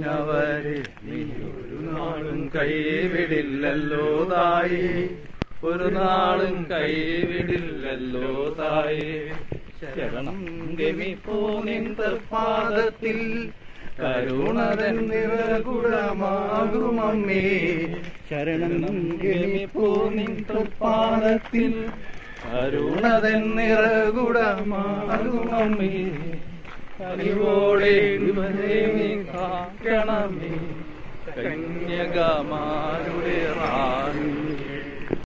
ഞവരെ നീ കൈവിടില്ലല്ലോ തായി. ഒരു നാളും കൈവിടില്ലല്ലോ തായി. ശരണം ഗമിപ്പോ നിന്ത പാദത്തിൽ കരുണതൻ നിറകുടമാകുമമ്മേ ശരണം ഗമിപ്പോ നിന്ത പാദത്തിൽ കരുണതൻ നിറകുടമാകുമമ്മേ കനിവോടെ ഇവരെ കന്യകമാരുടെ റാണി